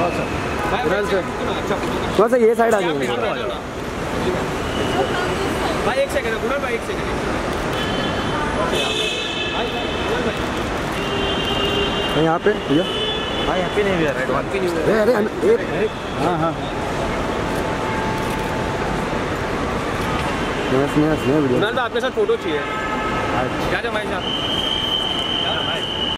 हाँ थोड़ा सा ये साइड आ जाओ भाई एक सेकंड कुणाल भाई एक सेकंड यहाँ पे भैया। भाई हैप्पी नहीं ईयर राइट हैप्पी अरे अरे हाँ हाँ। आपके साथ फ़ोटो चाहिए। अच्छा। क्या जमाई साहब